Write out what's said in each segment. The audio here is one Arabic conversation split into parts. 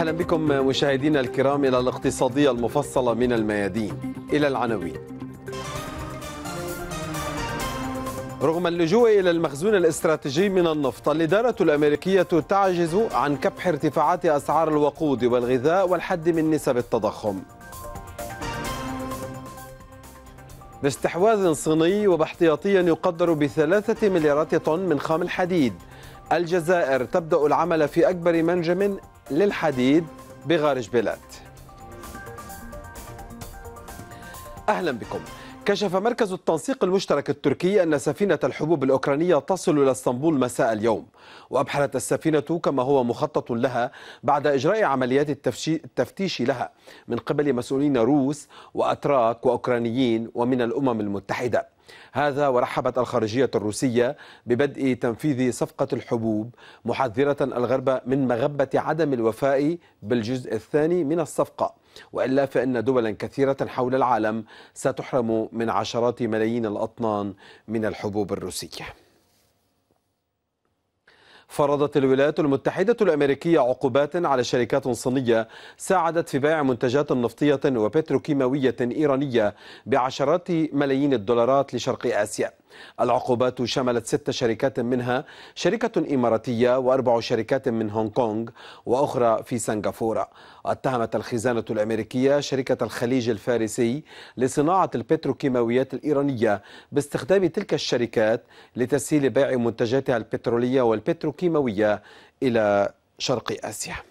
أهلا بكم مشاهدينا الكرام إلى الاقتصادية المفصلة من الميادين إلى العناوين. رغم اللجوء إلى المخزون الاستراتيجي من النفط الإدارة الأمريكية تعجز عن كبح ارتفاعات أسعار الوقود والغذاء والحد من نسب التضخم. باستحواذ صيني وباحتياطي يقدر بثلاثة مليارات طن من خام الحديد. الجزائر تبدأ العمل في أكبر منجم للحديد بغار جبيلات أهلا بكم. كشف مركز التنسيق المشترك التركي أن سفينة الحبوب الأوكرانية تصل إلى إسطنبول مساء اليوم. وأبحرت السفينة كما هو مخطط لها بعد إجراء عمليات التفتيش لها من قبل مسؤولين روس وأتراك وأوكرانيين ومن الأمم المتحدة. هذا ورحبت الخارجية الروسية ببدء تنفيذ صفقة الحبوب محذرة الغرب من مغبة عدم الوفاء بالجزء الثاني من الصفقة. وإلا فإن دولا كثيرة حول العالم ستحرم من عشرات ملايين الأطنان من الحبوب الروسية. فرضت الولايات المتحدة الأمريكية عقوبات على شركات صينية ساعدت في بيع منتجات نفطية وبتروكيماوية إيرانية بعشرات ملايين الدولارات لشرق آسيا. العقوبات شملت ست شركات منها شركة إماراتية وأربع شركات من هونغ كونغ وأخرى في سنغافورة. اتهمت الخزانة الأمريكية شركة الخليج الفارسي لصناعة البتروكيماويات الإيرانية باستخدام تلك الشركات لتسهيل بيع منتجاتها البترولية والبتروكيماوية إلى شرق آسيا.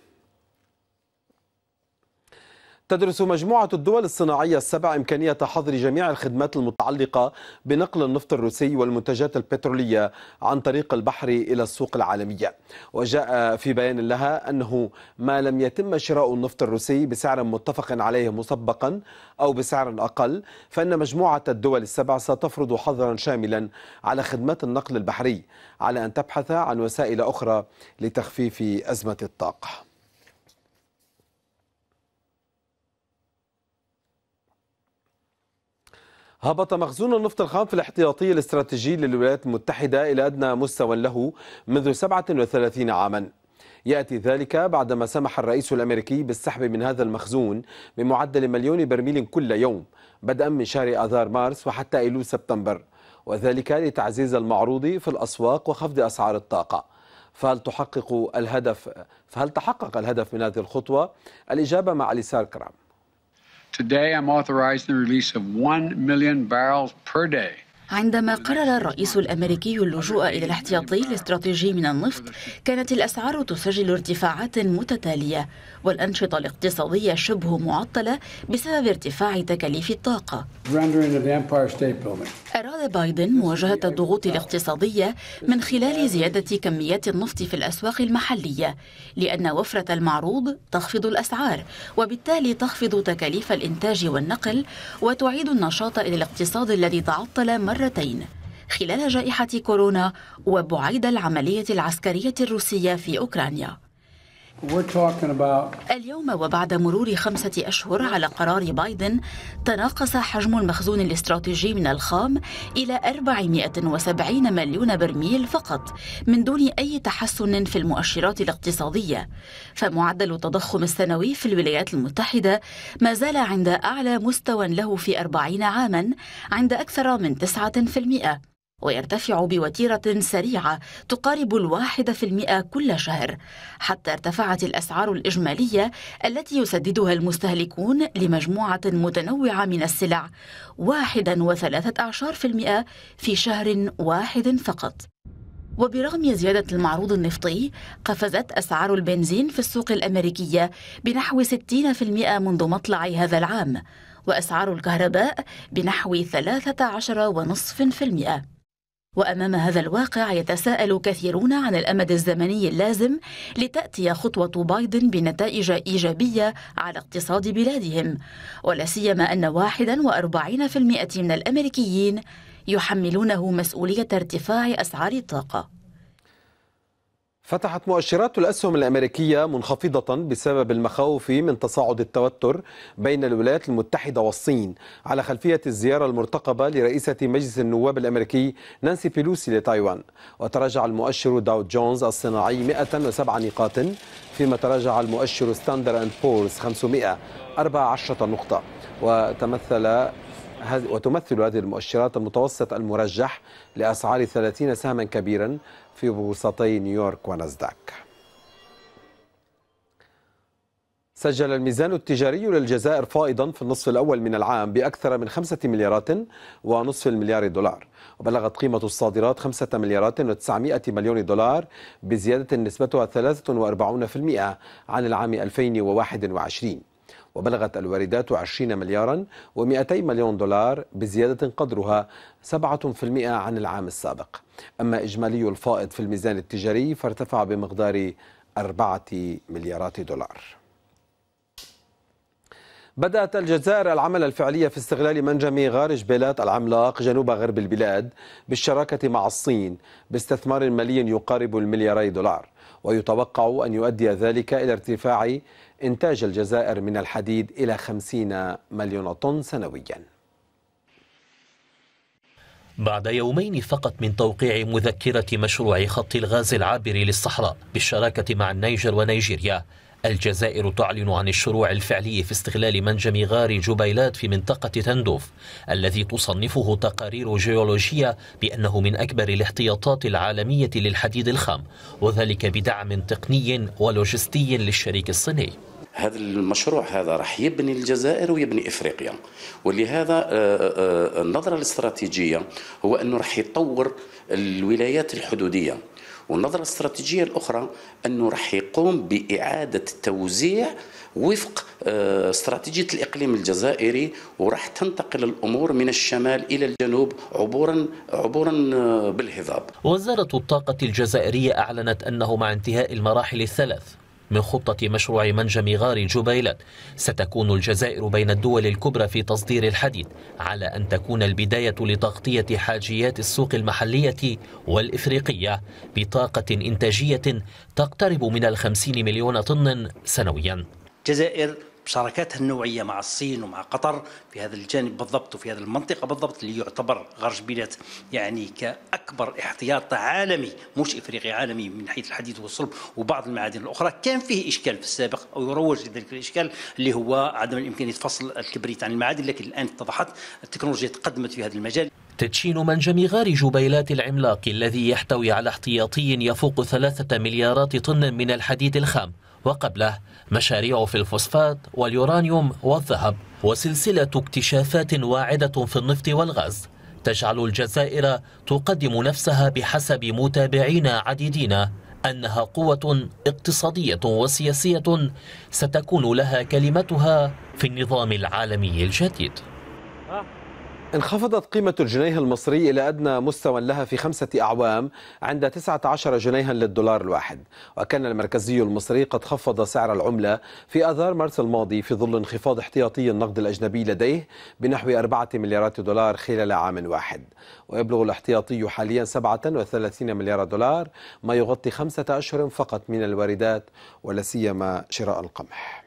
تدرس مجموعة الدول الصناعية السبع إمكانية حظر جميع الخدمات المتعلقة بنقل النفط الروسي والمنتجات البترولية عن طريق البحر إلى السوق العالمية. وجاء في بيان لها أنه ما لم يتم شراء النفط الروسي بسعر متفق عليه مسبقا أو بسعر أقل فإن مجموعة الدول السبع ستفرض حظرا شاملا على خدمات النقل البحري على أن تبحث عن وسائل أخرى لتخفيف أزمة الطاقة. هبط مخزون النفط الخام في الاحتياطي الاستراتيجي للولايات المتحدة إلى أدنى مستوى له منذ 37 عاما. يأتي ذلك بعدما سمح الرئيس الأمريكي بالسحب من هذا المخزون بمعدل مليون برميل كل يوم بدءا من شهر آذار مارس وحتى أيلول سبتمبر وذلك لتعزيز المعروض في الأسواق وخفض أسعار الطاقة. فهل تحقق الهدف فهل تحقق الهدف من هذه الخطوة؟ الإجابة مع أليسار كرام. Today, I'm authorizing the release of 1 million barrels per day عندما قرر الرئيس الأمريكي اللجوء إلى الاحتياطي الاستراتيجي من النفط كانت الأسعار تسجل ارتفاعات متتالية والأنشطة الاقتصادية شبه معطلة بسبب ارتفاع تكاليف الطاقة. أراد بايدن مواجهة الضغوط الاقتصادية من خلال زيادة كميات النفط في الأسواق المحلية لأن وفرة المعروض تخفض الأسعار وبالتالي تخفض تكاليف الإنتاج والنقل وتعيد النشاط إلى الاقتصاد الذي تعطل مره مرتين خلال جائحة كورونا وبعيد العملية العسكرية الروسية في أوكرانيا. اليوم وبعد مرور خمسة أشهر على قرار بايدن تناقص حجم المخزون الاستراتيجي من الخام إلى 470 مليون برميل فقط من دون أي تحسن في المؤشرات الاقتصادية. فمعدل التضخم السنوي في الولايات المتحدة ما زال عند أعلى مستوى له في 40 عاما عند أكثر من 9% ويرتفع بوتيرة سريعة تقارب الواحد في المئة كل شهر. حتى ارتفعت الأسعار الإجمالية التي يسددها المستهلكون لمجموعة متنوعة من السلع واحدا وثلاثة أعشار في المئة في شهر واحد فقط. وبرغم زيادة المعروض النفطي قفزت أسعار البنزين في السوق الأمريكية بنحو 60% منذ مطلع هذا العام وأسعار الكهرباء بنحو 13.5% وأمام هذا الواقع يتساءل كثيرون عن الأمد الزمني اللازم لتأتي خطوة بايدن بنتائج إيجابية على اقتصاد بلادهم ولا سيما أن 41% من الأمريكيين يحملونه مسؤولية ارتفاع أسعار الطاقة. فتحت مؤشرات الأسهم الأمريكية منخفضة بسبب المخاوف من تصاعد التوتر بين الولايات المتحدة والصين على خلفية الزيارة المرتقبة لرئيسة مجلس النواب الأمريكي نانسي بيلوسي لتايوان. وتراجع المؤشر داو جونز الصناعي 107 نقاط فيما تراجع المؤشر ستاندر أند بورز 514 نقطة. وتمثل وتمثل هذه المؤشرات المتوسط المرجح لأسعار 30 سهما كبيرا في بورصتي نيويورك وناسداك. سجل الميزان التجاري للجزائر فائضا في النصف الأول من العام بأكثر من خمسة مليارات ونصف المليار دولار وبلغت قيمة الصادرات خمسة مليارات وتسعمائة مليون دولار بزيادة نسبتها 43% عن العام 2021 وبلغت الواردات 20 مليارا و200 مليون دولار بزيادة قدرها 7% عن العام السابق. أما إجمالي الفائض في الميزان التجاري فارتفع بمقدار 4 مليارات دولار. بدأت الجزائر العمل الفعلي في استغلال منجم غار جبيلات العملاق جنوب غرب البلاد بالشراكة مع الصين باستثمار مالي يقارب الملياري دولار. ويتوقع أن يؤدي ذلك إلى ارتفاع إنتاج الجزائر من الحديد إلى 50 مليون طن سنويا. بعد يومين فقط من توقيع مذكرة مشروع خط الغاز العابر للصحراء بالشراكة مع النيجر ونيجيريا الجزائر تعلن عن الشروع الفعلي في استغلال منجم غار جبيلات في منطقة تندوف الذي تصنفه تقارير جيولوجية بأنه من أكبر الاحتياطات العالمية للحديد الخام وذلك بدعم تقني ولوجستي للشريك الصيني. هذا المشروع هذا راح يبني الجزائر ويبني إفريقيا ولهذا آه، آه، النظرة الاستراتيجية هو أنه راح يطور الولايات الحدودية. والنظرة الاستراتيجية الأخرى أنه راح يقوم بإعادة توزيع وفق آه، استراتيجية الإقليم الجزائري وراح تنتقل الأمور من الشمال إلى الجنوب عبورا عبورا بالهضاب. وزارة الطاقة الجزائرية أعلنت أنه مع انتهاء المراحل الثلاث من خطة مشروع منجم غار جبيلات. ستكون الجزائر بين الدول الكبرى في تصدير الحديد على أن تكون البداية لتغطية حاجيات السوق المحلية والإفريقية بطاقة إنتاجية تقترب من الخمسين مليون طن سنويا. الجزائر شراكاتها النوعية مع الصين ومع قطر في هذا الجانب بالضبط وفي هذه المنطقة بالضبط اللي يعتبر غرج بيلات يعني كأكبر احتياط عالمي مش إفريقي عالمي من حيث الحديد والصلب وبعض المعادن الأخرى. كان فيه إشكال في السابق أو يروج لذلك الإشكال اللي هو عدم الإمكانية فصل الكبريت عن المعادن لكن الآن اتضحت التكنولوجيا تقدمت في هذا المجال. تدشين منجم غار جبيلات العملاق الذي يحتوي على احتياطي يفوق ثلاثة مليارات طن من الحديد الخام. وقبله مشاريع في الفوسفات واليورانيوم والذهب وسلسلة اكتشافات واعدة في النفط والغاز. تجعل الجزائر تقدم نفسها بحسب متابعين عديدين أنها قوة اقتصادية وسياسية ستكون لها كلمتها في النظام العالمي الجديد. انخفضت قيمة الجنيه المصري إلى أدنى مستوى لها في خمسة أعوام عند 19 جنيها للدولار الواحد. وكان المركزي المصري قد خفض سعر العملة في أذار مارس الماضي في ظل انخفاض احتياطي النقد الأجنبي لديه بنحو 4 مليارات دولار خلال عام واحد. ويبلغ الاحتياطي حاليا 37 مليار دولار ما يغطي خمسة أشهر فقط من الواردات ولا سيما شراء القمح.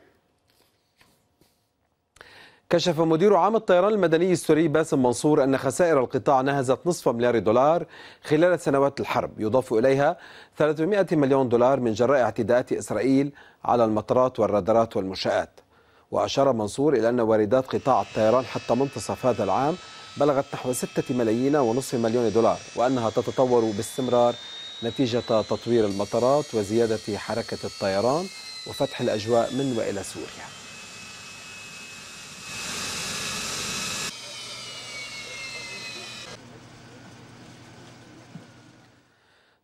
كشف مدير عام الطيران المدني السوري باسم منصور أن خسائر القطاع نهزت نصف مليار دولار خلال سنوات الحرب. يضاف إليها 300 مليون دولار من جراء اعتداءات إسرائيل على المطارات والرادارات والمنشآت. وأشار منصور إلى أن واردات قطاع الطيران حتى منتصف هذا العام بلغت نحو 6 ملايين ونصف مليون دولار وأنها تتطور باستمرار نتيجة تطوير المطارات وزيادة حركة الطيران وفتح الأجواء من وإلى سوريا.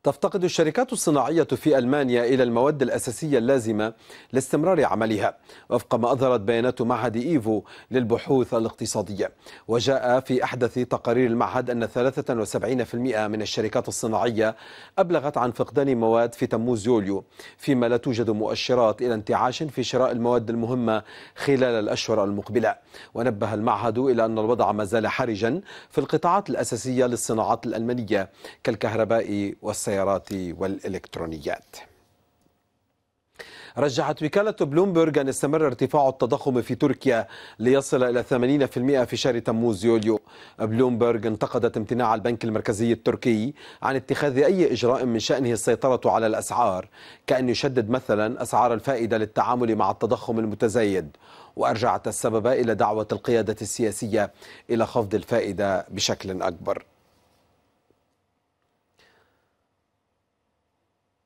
تفتقد الشركات الصناعية في ألمانيا إلى المواد الأساسية اللازمة لاستمرار عملها وفق ما أظهرت بيانات معهد إيفو للبحوث الاقتصادية. وجاء في أحدث تقارير المعهد أن 73% من الشركات الصناعية أبلغت عن فقدان مواد في تموز يوليو فيما لا توجد مؤشرات إلى انتعاش في شراء المواد المهمة خلال الأشهر المقبلة. ونبه المعهد إلى أن الوضع ما زال حرجا في القطاعات الأساسية للصناعات الألمانية كالكهرباء والسيارات. السيارات والإلكترونيات. رجحت وكالة بلومبرغ أن استمر ارتفاع التضخم في تركيا ليصل إلى 80% في شهر تموز يوليو. بلومبرغ انتقدت امتناع البنك المركزي التركي عن اتخاذ أي إجراء من شأنه السيطرة على الأسعار كأن يشدد مثلا أسعار الفائدة للتعامل مع التضخم المتزايد. وأرجعت السبب إلى دعوة القيادة السياسية إلى خفض الفائدة بشكل أكبر.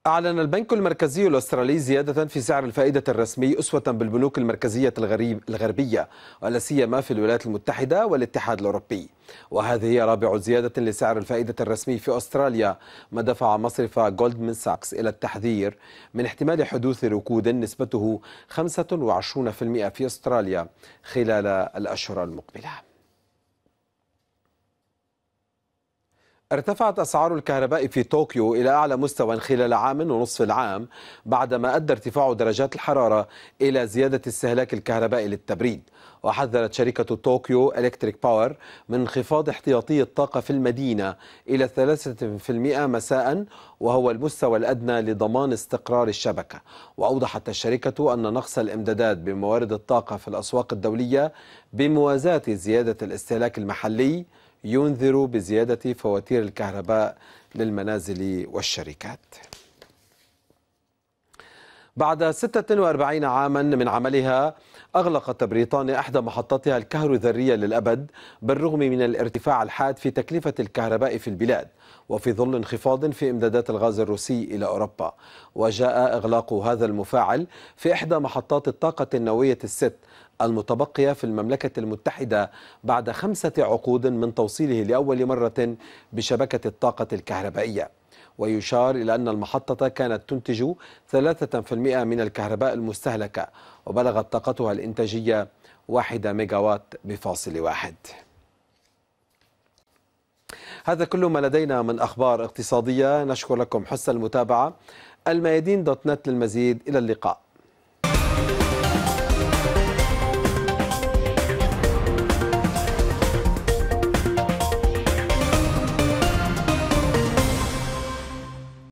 أعلن البنك المركزي الأسترالي زيادة في سعر الفائدة الرسمي أسوة بالبنوك المركزية الغريب الغربية ولا سيما في الولايات المتحدة والاتحاد الأوروبي. وهذه هي رابع زيادة لسعر الفائدة الرسمي في أستراليا ما دفع مصرف جولدمان ساكس إلى التحذير من احتمال حدوث ركود نسبته 25% في أستراليا خلال الأشهر المقبلة. ارتفعت أسعار الكهرباء في طوكيو إلى أعلى مستوى خلال عام ونصف العام بعدما أدى ارتفاع درجات الحرارة إلى زيادة استهلاك الكهرباء للتبريد. وحذرت شركة طوكيو إلكتريك باور من انخفاض احتياطي الطاقة في المدينة إلى 3% مساء وهو المستوى الأدنى لضمان استقرار الشبكة. وأوضحت الشركة أن نقص الإمدادات بموارد الطاقة في الأسواق الدولية بموازاة زيادة الاستهلاك المحلي ينذر بزيادة فواتير الكهرباء للمنازل والشركات. بعد 46 عاما من عملها أغلقت بريطانيا إحدى محطاتها الكهروذرية للأبد بالرغم من الارتفاع الحاد في تكلفة الكهرباء في البلاد. وفي ظل انخفاض في إمدادات الغاز الروسي إلى أوروبا. وجاء إغلاق هذا المفاعل في إحدى محطات الطاقة النووية الست المتبقية في المملكة المتحدة بعد خمسة عقود من توصيله لأول مرة بشبكة الطاقة الكهربائية. ويشار إلى أن المحطة كانت تنتج 3% من الكهرباء المستهلكة وبلغت طاقتها الإنتاجية 1 ميجاوات بفاصل واحد. هذا كل ما لدينا من أخبار اقتصادية. نشكر لكم حسن المتابعة. الميادين دوت نت للمزيد. إلى اللقاء.